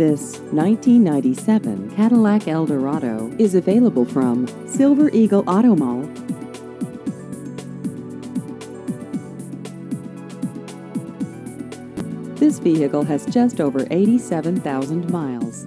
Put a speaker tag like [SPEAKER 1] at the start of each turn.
[SPEAKER 1] This 1997 Cadillac Eldorado is available from Silver Eagle Auto Mall. This vehicle has just over 87,000 miles.